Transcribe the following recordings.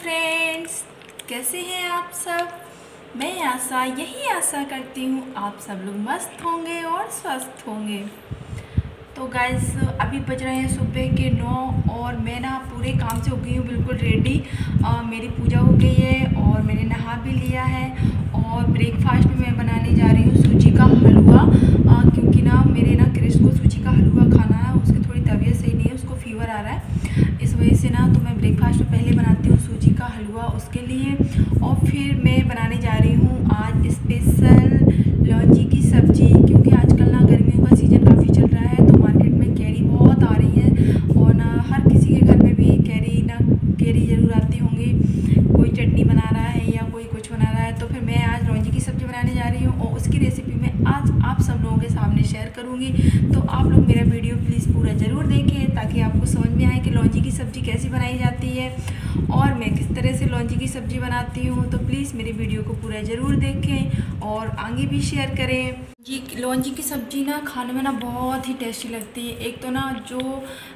Friends कैसे हैं आप सब? मैं आशा, यही आशा करती हूँ आप सब लोग मस्त होंगे और स्वस्थ होंगे। तो गाइस अभी बज रहे हैं सुबह के नौ और मैं ना पूरे काम से हो गई हूँ, बिल्कुल रेडी मेरी पूजा हो गई है और मैंने नहा भी लिया है और ब्रेकफास्ट में मैं बनाने जा रही हूँ सूजी का हलवा। क्योंकि ना मेरे ना क्रिस को सूजी का हलवा खाना है, उसकी थोड़ी तबीयत सही नहीं है, उसको फीवर आ रहा है। इस वजह से ना तो मैं ब्रेकफास्ट में पहले बनाती हूँ उसके लिए। और फिर मैं बनाने जा रही हूँ आज स्पेशल लौंजी की सब्ज़ी, क्योंकि आजकल ना गर्मियों का सीज़न काफ़ी चल रहा है तो मार्केट में कैरी बहुत आ रही है। और ना हर किसी के घर में भी कैरी ना कैरी ज़रूर आती होंगी। कोई चटनी बना रहा है या कोई कुछ बना रहा है तो फिर मैं आज लौंजी की सब्ज़ी बनाने जा रही हूँ। और उसकी रेसिपी मैं आज आप सब लोगों के सामने शेयर करूँगी। तो आप लोग मेरा वीडियो प्लीज़ पूरा ज़रूर देखें, ताकि आपको समझ में आए लौंजी की सब्ज़ी कैसी बनाई जाती है और मैं किस तरह से लौंजी की सब्ज़ी बनाती हूँ तो प्लीज़ मेरी वीडियो को पूरा ज़रूर देखें और आगे भी शेयर करें। जी लौंजी की सब्ज़ी ना खाने में ना बहुत ही टेस्टी लगती है। एक तो ना जो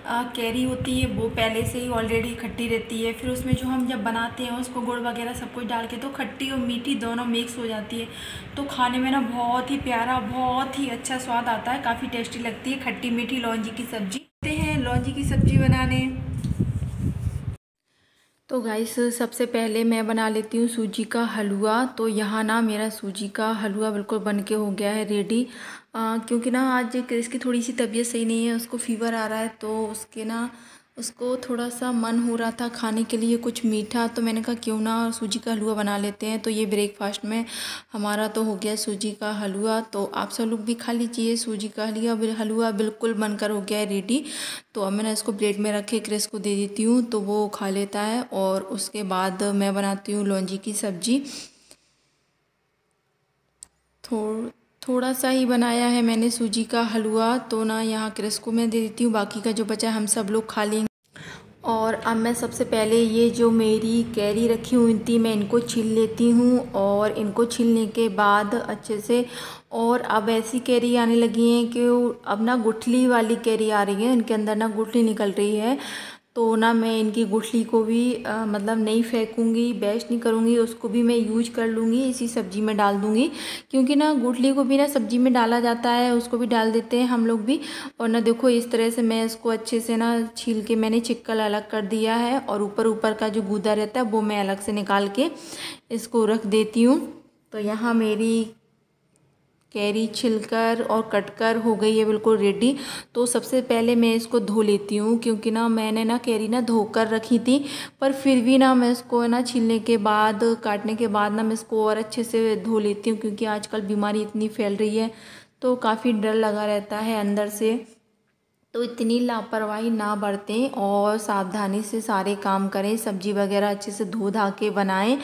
आ, कैरी होती है वो पहले से ही ऑलरेडी खट्टी रहती है। फिर उसमें जो हम जब बनाते हैं उसको गुड़ वगैरह सब कुछ डाल के तो खट्टी और मीठी दोनों मिक्स हो जाती है। तो खाने में ना बहुत ही प्यारा बहुत ही अच्छा स्वाद आता है। काफ़ी टेस्टी लगती है खट्टी मीठी लौंजी की सब्ज़ी। हैं लौंजी की सब्ज़ी बनाने। तो गाइस सबसे पहले मैं बना लेती हूँ सूजी का हलवा। तो यहाँ ना मेरा सूजी का हलवा बिल्कुल बन के हो गया है रेडी क्योंकि ना आज क्रिस की थोड़ी सी तबीयत सही नहीं है, उसको फीवर आ रहा है तो उसके ना उसको थोड़ा सा मन हो रहा था खाने के लिए कुछ मीठा तो मैंने कहा, क्यों ना सूजी का हलवा बना लेते हैं। तो ये ब्रेकफास्ट में हमारा तो हो गया सूजी का हलवा। तो आप सब लोग भी खा लीजिए सूजी का हलवा। हलवा बिल्कुल बनकर हो गया है रेडी तो अब मैंने इसको प्लेट में रखे क्रिस को दे देती हूँ। तो वो खा लेता है और उसके बाद मैं बनाती हूँ लौंजी की सब्ज़ी। थोड़ थोड़ा सा ही बनाया है मैंने सूजी का हलवा तो ना यहाँ क्रिस को मैं दे देती हूँ। बाकी का जो बचा हम सब लोग खा लेंगे। और अब मैं सबसे पहले ये जो मेरी कैरी रखी हुई थी, मैं इनको छील लेती हूँ और इनको छीलने के बाद अच्छे से और अब ऐसी कैरी आने लगी हैं कि अब ना गुठली वाली कैरी आ रही है, इनके अंदर ना गुठली निकल रही है। तो ना मैं इनकी गुठली को भी आ, मतलब नहीं फेंकूँगी बेस्ट नहीं करूँगी उसको भी मैं यूज़ कर लूँगी इसी सब्ज़ी में डाल दूँगी। क्योंकि ना गुठली को भी ना सब्ज़ी में डाला जाता है उसको भी डाल देते हैं हम लोग भी। और ना देखो इस तरह से मैं इसको अच्छे से ना छील के मैंने चिक्कल अलग कर दिया है। और ऊपर ऊपर का जो गूदा रहता है वो मैं अलग से निकाल के इसको रख देती हूँ। तो यहाँ मेरी कैरी, छिलकर और कटकर हो गई है, बिल्कुल रेडी तो सबसे पहले मैं इसको धो लेती हूँ, क्योंकि ना मैंने ना कैरी ना धोकर रखी थी, पर फिर भी ना मैं इसको ना छीलने के बाद, काटने के बाद ना मैं इसको और अच्छे से धो लेती हूँ, क्योंकि आजकल बीमारी इतनी फैल रही है तो काफ़ी डर लगा रहता है अंदर से। तो इतनी लापरवाही ना बरतें और सावधानी से सारे काम करें, सब्ज़ी वगैरह अच्छे से धो धा के बनाएँ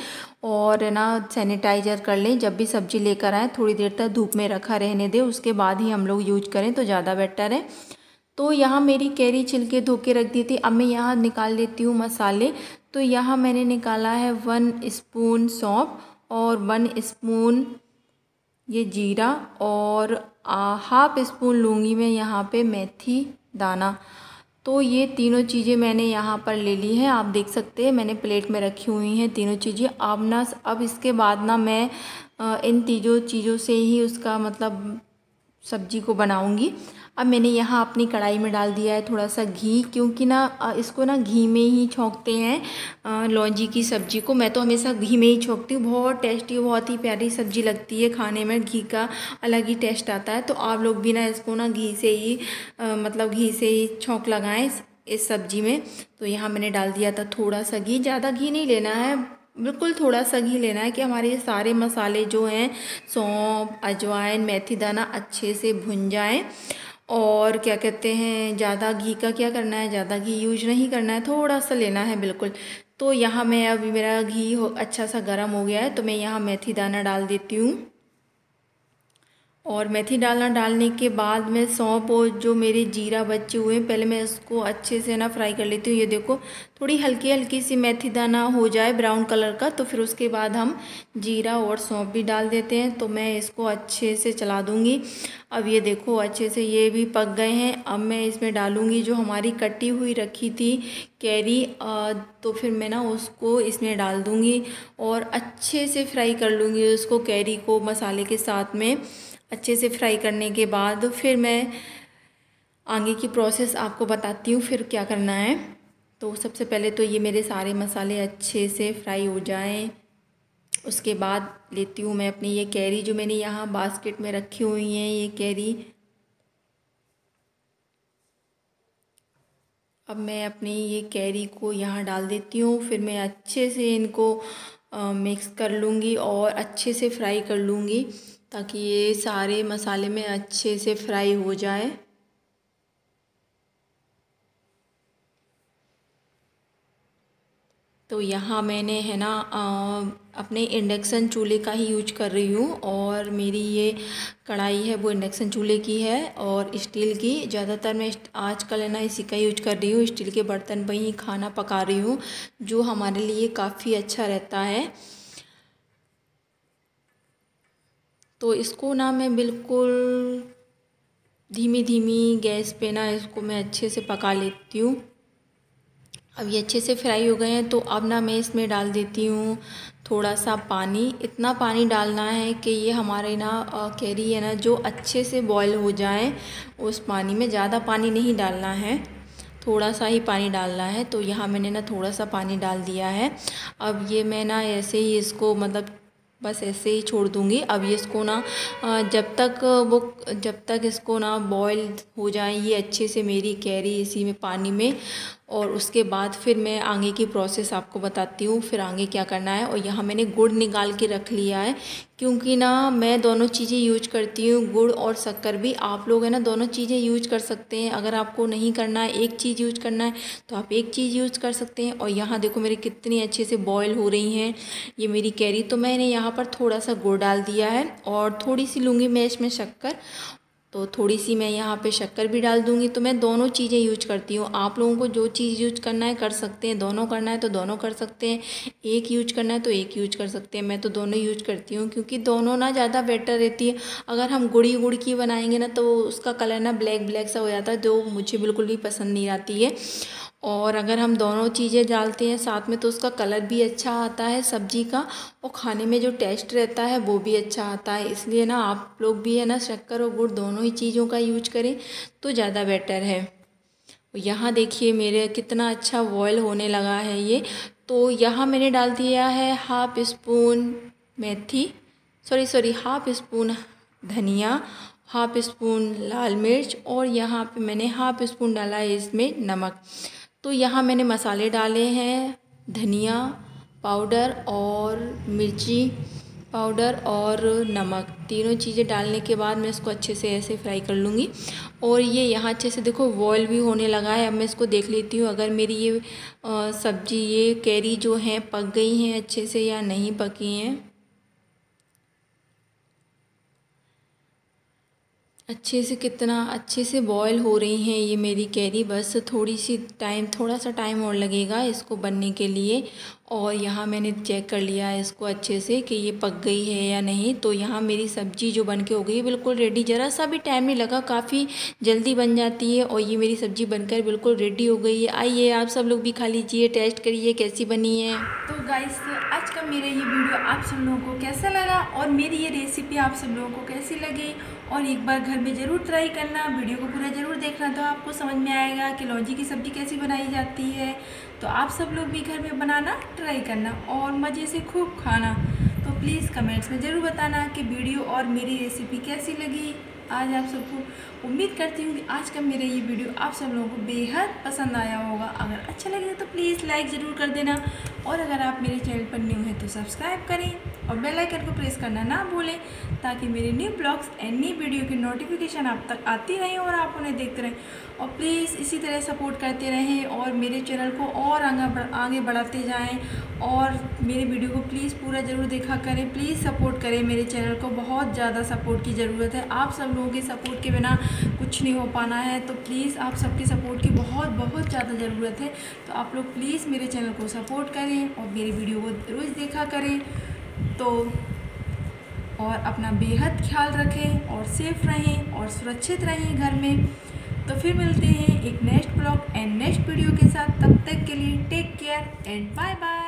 और ना सैनिटाइज़र कर लें। जब भी सब्ज़ी लेकर आएँ, थोड़ी देर तक धूप में रखा रहने दें, उसके बाद ही हम लोग यूज़ करें तो ज़्यादा बेटर है। तो यहाँ मेरी कैरी छिलके धो के रख दी थी, अब मैं यहाँ निकाल लेती हूँ मसाले। तो यहाँ मैंने निकाला है वन स्पून सौंप और वन स्पून ये जीरा और हाफ़ स्पून लूँगी मैं यहाँ पे मेथी दाना। तो ये तीनों चीज़ें मैंने यहाँ पर ले ली हैं। आप देख सकते हैं, मैंने प्लेट में रखी हुई हैं तीनों चीज़ें। अब ना, अब इसके बाद ना मैं इन तीजों चीज़ों से ही उसका मतलब सब्ज़ी को बनाऊँगी। अब मैंने यहाँ अपनी कढ़ाई में डाल दिया है थोड़ा सा घी क्योंकि ना इसको ना घी में ही छोंकते हैं लौंजी की सब्ज़ी को। मैं तो हमेशा घी में ही छोंकती हूँ। बहुत टेस्टी बहुत ही प्यारी सब्ज़ी लगती है खाने में। घी का अलग ही टेस्ट आता है। तो आप लोग भी ना इसको ना घी से ही आ, मतलब घी से ही छोंक लगाएँ इस सब्ज़ी में। तो यहाँ मैंने डाल दिया था थोड़ा सा घी। ज़्यादा घी नहीं लेना है। बिल्कुल थोड़ा सा घी लेना है कि हमारे सारे मसाले जो हैं, सौंप, अजवाइन, मेथी दाना अच्छे से भुन जाएँ। और क्या कहते हैं, ज़्यादा घी का क्या करना है, ज़्यादा घी यूज़ नहीं करना है, थोड़ा सा लेना है बिल्कुल। तो यहाँ मैं अभी मेरा घी अच्छा सा गर्म हो गया है तो मैं यहाँ मेथी दाना डाल देती हूँ। और मेथी डालना डालने के बाद में सौंप और जो मेरे जीरा बचे हुए हैं, पहले मैं इसको अच्छे से ना फ्राई कर लेती हूँ। ये देखो, थोड़ी हल्की हल्की सी मेथी दाना हो जाए ब्राउन कलर का तो फिर उसके बाद हम जीरा और सौंप भी डाल देते हैं। तो मैं इसको अच्छे से चला दूँगी। अब ये देखो, अच्छे से ये भी पक गए हैं। अब मैं इसमें डालूँगी जो हमारी कटी हुई रखी थी कैरी तो फिर मैं ना उसको इसमें डाल दूँगी और अच्छे से फ्राई कर लूँगी उसको कैरी को मसाले के साथ में। अच्छे से फ्राई करने के बाद फिर मैं आगे की प्रोसेस आपको बताती हूँ फिर क्या करना है। तो सबसे पहले तो ये मेरे सारे मसाले अच्छे से फ्राई हो जाएँ। उसके बाद लेती हूँ मैं अपनी ये कैरी जो मैंने यहाँ बास्केट में रखी हुई हैं, ये कैरी अब मैं अपनी ये कैरी को यहाँ डाल देती हूँ, फिर मैं अच्छे से इनको मिक्स कर लूँगी और अच्छे से फ्राई कर लूँगी। ताकि ये सारे मसाले में अच्छे से फ्राई हो जाए। तो यहाँ मैंने, है ना अपने इंडक्शन चूल्हे का ही यूज़ कर रही हूँ और मेरी ये कढ़ाई है, वो इंडक्शन चूल्हे की है और स्टील की। ज़्यादातर मैं आजकल, है ना, इसी का यूज़ कर रही हूँ। स्टील के बर्तन पर ही खाना पका रही हूँ, जो हमारे लिए काफ़ी अच्छा रहता है। तो इसको ना मैं बिल्कुल धीमी धीमी गैस पे ना इसको मैं अच्छे से पका लेती हूँ। अब ये अच्छे से फ्राई हो गए हैं तो अब ना मैं इसमें डाल देती हूँ थोड़ा सा पानी। इतना पानी डालना है कि ये हमारे ना कैरी है ना, जो अच्छे से बॉयल हो जाए, उस पानी में ज़्यादा पानी नहीं डालना है। थोड़ा सा ही पानी डालना है तो यहाँ मैंने ना थोड़ा सा पानी डाल दिया है। अब ये मैं ना ऐसे ही इसको मतलब बस ऐसे ही छोड़ दूँगी। अब ये इसको ना जब तक वो, जब तक इसको ना बॉयल हो जाए, ये अच्छे से मेरी कैरी इसी में पानी में और उसके बाद फिर मैं आगे की प्रोसेस आपको बताती हूँ, फिर आगे क्या करना है। और यहाँ मैंने गुड़ निकाल के रख लिया है, क्योंकि ना मैं दोनों चीज़ें यूज़ करती हूँ, गुड़ और शक्कर भी। आप लोग है ना, दोनों चीज़ें यूज़ कर सकते हैं। अगर आपको नहीं करना है, एक चीज़ यूज़ करना है तो आप एक चीज़ यूज़ कर सकते हैं। और यहाँ देखो मेरी कितनी अच्छे से बॉयल हो रही हैं, ये मेरी कैरी तो मैंने यहाँ पर थोड़ा सा गुड़ डाल दिया है और थोड़ी सी लूँगी मैं इसमें शक्कर। तो थोड़ी सी मैं यहाँ पे शक्कर भी डाल दूँगी। तो मैं दोनों चीज़ें यूज़ करती हूँ। आप लोगों को जो चीज़ यूज़ करना है, कर सकते हैं। दोनों करना है तो दोनों कर सकते हैं। एक यूज़ करना है तो एक यूज़ कर सकते हैं। मैं तो दोनों यूज़ करती हूँ क्योंकि दोनों ना ज़्यादा बेटर रहती है। अगर हम गुड़ी गुड़ की बनाएँगे ना तो उसका कलर ना ब्लैक ब्लैक सा हो जाता है, जो मुझे बिल्कुल भी पसंद नहीं आती है। और अगर हम दोनों चीज़ें डालते हैं साथ में तो उसका कलर भी अच्छा आता है सब्ज़ी का, और खाने में जो टेस्ट रहता है, वो भी अच्छा आता है। इसलिए ना, आप लोग भी है ना, शक्कर और गुड़ दोनों ही चीज़ों का यूज़ करें तो ज़्यादा बेटर है। यहाँ देखिए, मेरे कितना अच्छा बॉयल होने लगा है ये। तो यहाँ मैंने डाल दिया है हाफ़ स्पून मेथी सॉरी सॉरी हाफ़ स्पून धनिया हाफ़ स्पून लाल मिर्च, और यहाँ पे मैंने हाफ़ स्पून डाला है इसमें नमक। तो यहाँ मैंने मसाले डाले हैं, धनिया पाउडर और मिर्ची पाउडर और नमक। तीनों चीज़ें डालने के बाद मैं इसको अच्छे से ऐसे फ्राई कर लूँगी। और ये यहाँ अच्छे से देखो बॉयल भी होने लगा है। अब मैं इसको देख लेती हूँ, अगर मेरी ये सब्ज़ी, ये कैरी जो हैं, पक गई हैं अच्छे से या नहीं पकी हैं। अच्छे से कितना अच्छे से बॉयल हो रही हैं ये मेरी कैरी बस थोड़ी सी टाइम थोड़ा सा टाइम और लगेगा इसको बनने के लिए। और यहाँ मैंने चेक कर लिया है इसको अच्छे से कि ये पक गई है या नहीं। तो यहाँ मेरी सब्ज़ी जो बन के हो गई बिल्कुल रेडी ज़रा सा भी टाइम नहीं लगा, काफ़ी जल्दी बन जाती है और ये मेरी सब्ज़ी बनकर बिल्कुल रेडी हो गई है। आइए, आप सब लोग भी खा लीजिए टेस्ट करिए कैसी बनी है। तो गाइस आज का मेरा ये वीडियो आप सब लोगों को कैसा लगा? और मेरी ये रेसिपी आप सब लोगों को कैसी लगी? और एक बार घर में ज़रूर ट्राई करना वीडियो को पूरा ज़रूर देखना तो आपको समझ में आएगा कि लौजी की सब्ज़ी कैसी बनाई जाती है। तो आप सब लोग भी घर में बनाना ट्राई करना और मज़े से खूब खाना। तो प्लीज़ कमेंट्स में ज़रूर बताना कि वीडियो और मेरी रेसिपी कैसी लगी। आज आप सबको उम्मीद करती हूँ कि आज का मेरा ये वीडियो आप सब लोगों को बेहद पसंद आया होगा। अगर अच्छा लगे तो प्लीज़ लाइक ज़रूर कर देना और अगर आप मेरे चैनल पर न्यू हैं तो सब्सक्राइब करें। और बेल आइकन को प्रेस करना ना भूलें, ताकि मेरे new blogs and new video की नोटिफिकेशन आप तक आती रहें और आप उन्हें देखते रहें। और प्लीज़ इसी तरह सपोर्ट करते रहें और मेरे चैनल को और आगे आगे बढ़ाते जाएँ। और मेरे वीडियो को प्लीज़ पूरा ज़रूर देखा करें। प्लीज़ सपोर्ट करें मेरे चैनल को। बहुत ज़्यादा सपोर्ट की ज़रूरत है। आप सब लोगों के सपोर्ट के बिना कुछ नहीं हो पाना है। तो प्लीज़ आप सबके सपोर्ट की बहुत बहुत ज़्यादा ज़रूरत है। तो आप लोग प्लीज़ मेरे चैनल को सपोर्ट करें और मेरी वीडियो को रोज़ देखा करें। तो और अपना बेहद ख्याल रखें और सेफ़ रहें और सुरक्षित रहें घर में। तो फिर मिलते हैं एक next blog and next video के साथ। तब तक के लिए take care and bye bye